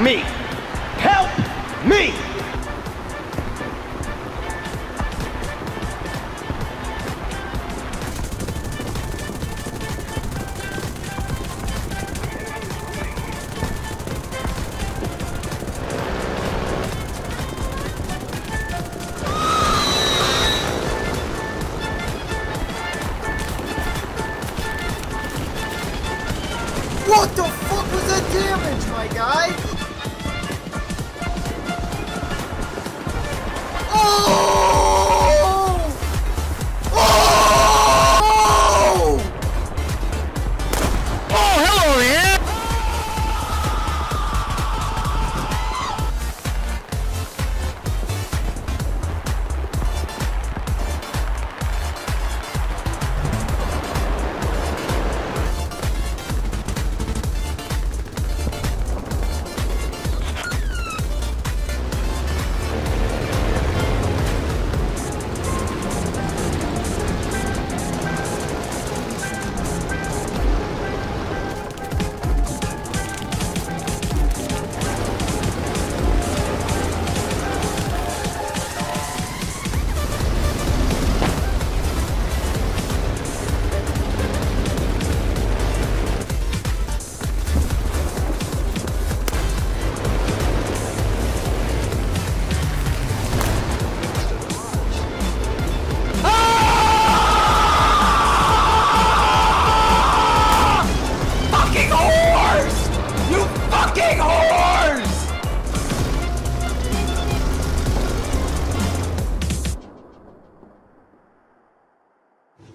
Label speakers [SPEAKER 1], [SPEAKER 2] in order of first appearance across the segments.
[SPEAKER 1] me! Help me!
[SPEAKER 2] What the fuck was that damage, my guy?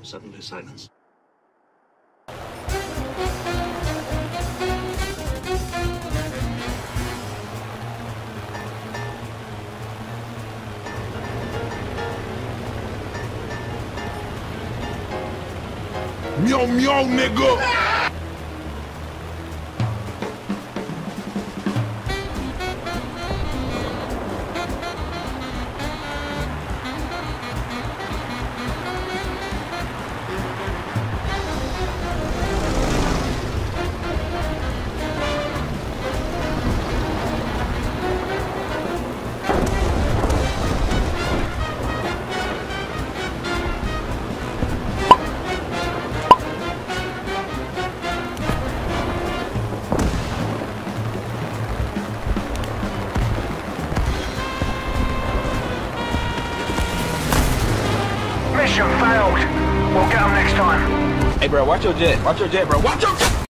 [SPEAKER 3] Suddenly silence.
[SPEAKER 4] Meow meow, nigga!
[SPEAKER 1] Mission failed. We'll get next time.
[SPEAKER 5] Hey, bro, watch your jet. Watch your jet, bro. Watch your jet.